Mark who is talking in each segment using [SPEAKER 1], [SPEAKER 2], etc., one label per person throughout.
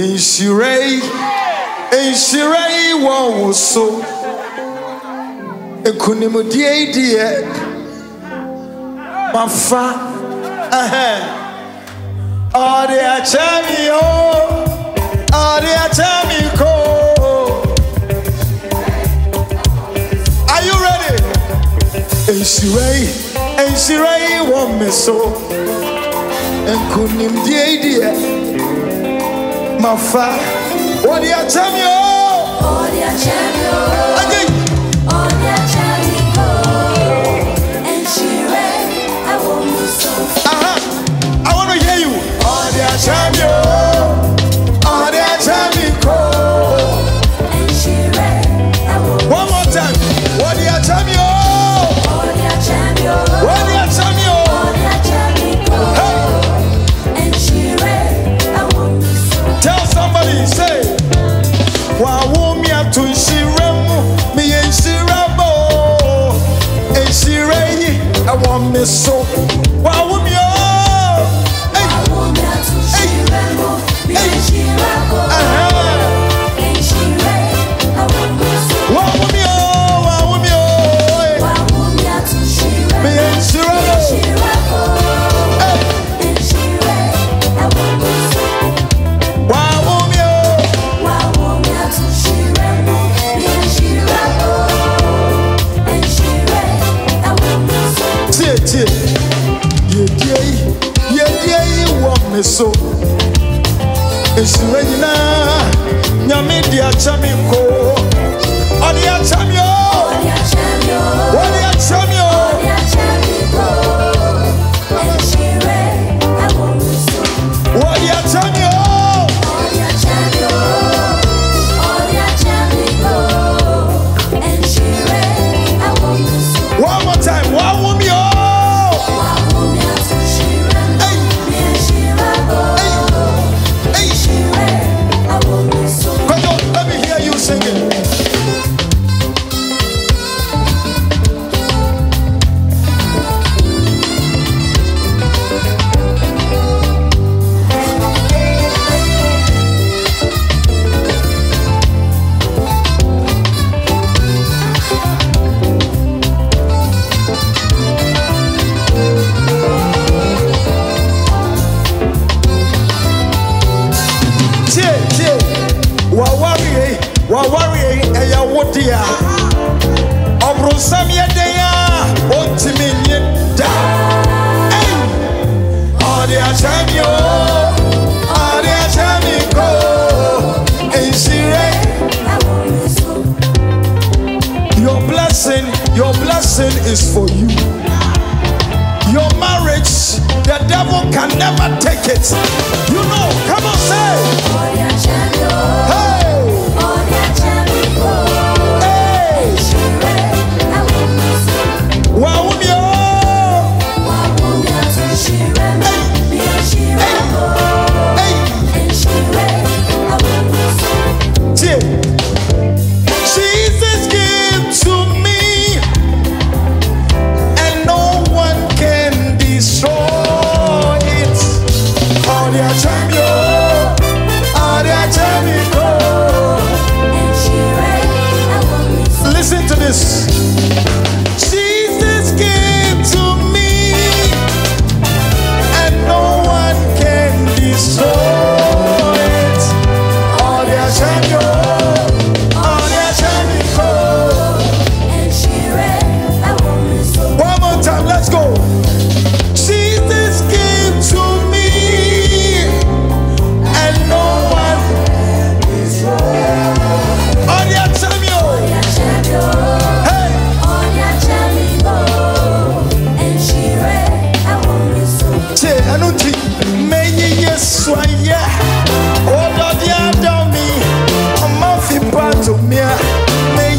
[SPEAKER 1] nhyirɛyi nhyirɛyi wɔn wo so nkunimdie yi deɛ mafa ɛhɛn ɔde akyɛ o ɔde akyɛ ko. Are you ready? Nhyirɛyi nhyirɛyi wɔn mi so nkunimdie yi mafa wodi akyɛm yo yɛdie yi yɛdie yi wɔ me so nhyira nyinaa nyame de akyɛ me nkɔ is for you. Your marriage, the devil can never take it. You know, come on, say. Hey.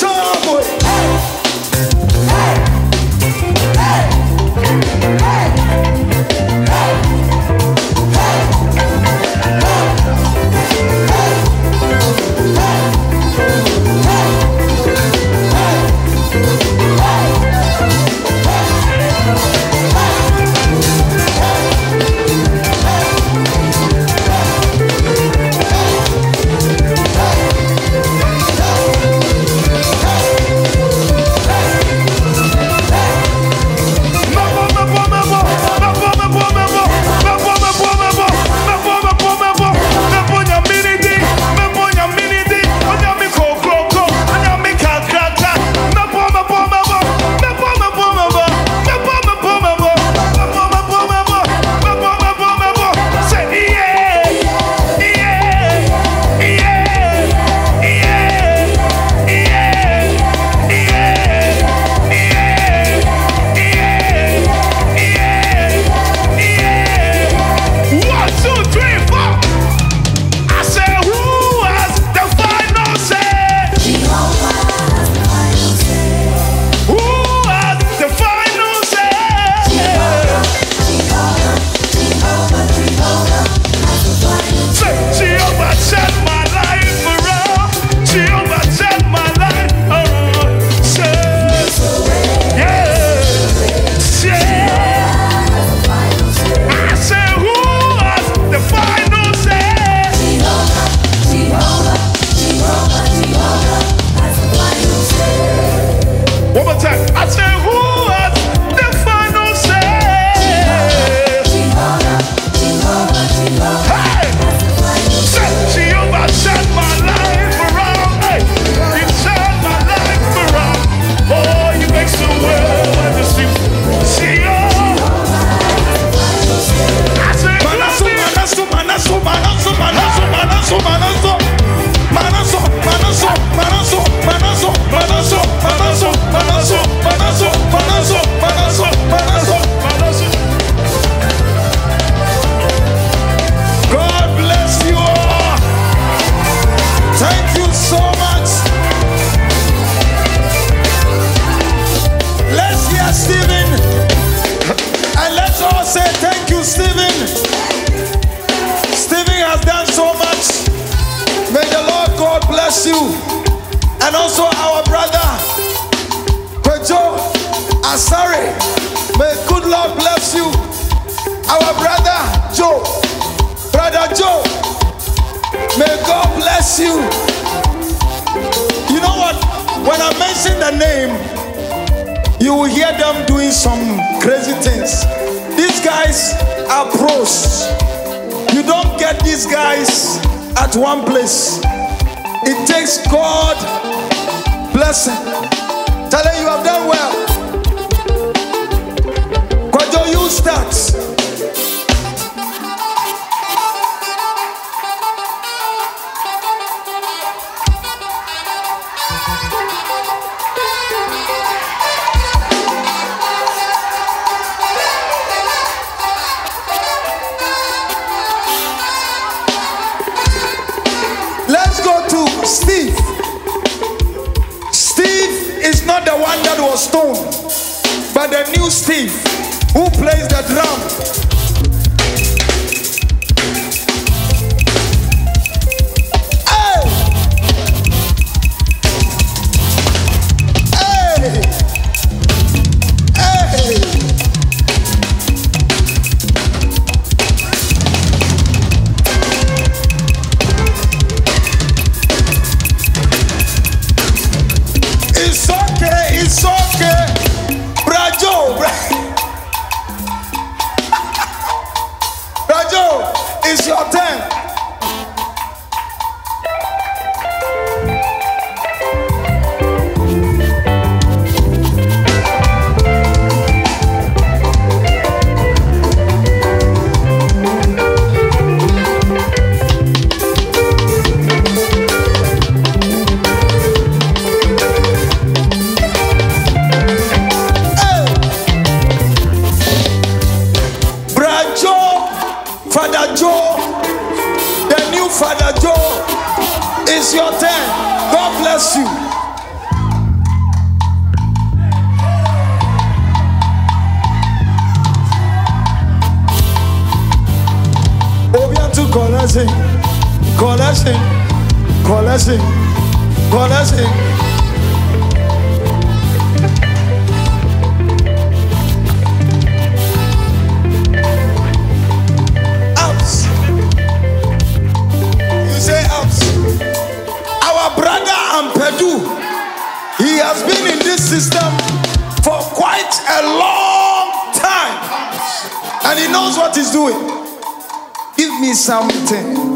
[SPEAKER 1] Chama, boi! Bless you. And also our brother, Pejo Asare. May good Lord bless you. Our brother Joe. Brother Joe. May God bless you. You know what? When I mention the name, you will hear them doing some crazy things. These guys are pros. You don't get these guys at one place. It takes God blessing. Tell you have done well. One that was stoned, but the new Steve who plays the drum. Ups. Our brother Ampedu, he has been in this system for quite a long time. And he knows what he's doing. Me something.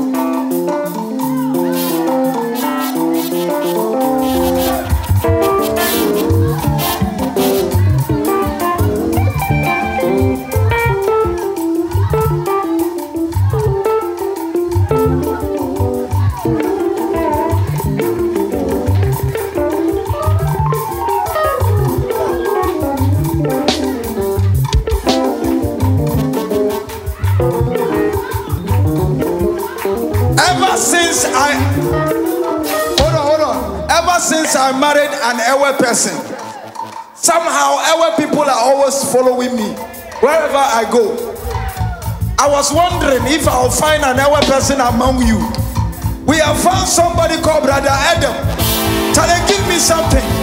[SPEAKER 1] Married an Ewe person, somehow Ewe people are always following me wherever I go. I was wondering if I'll find an Ewe person among you. We have found somebody called Brother Adam. Tell him, give me something.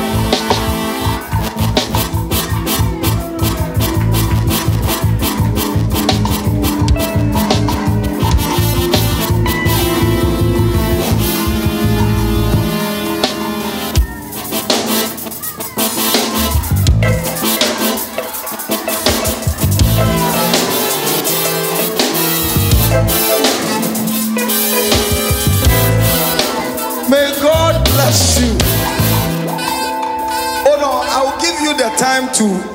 [SPEAKER 1] To